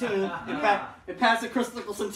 too. It, pa- it passed the Chris Nicholson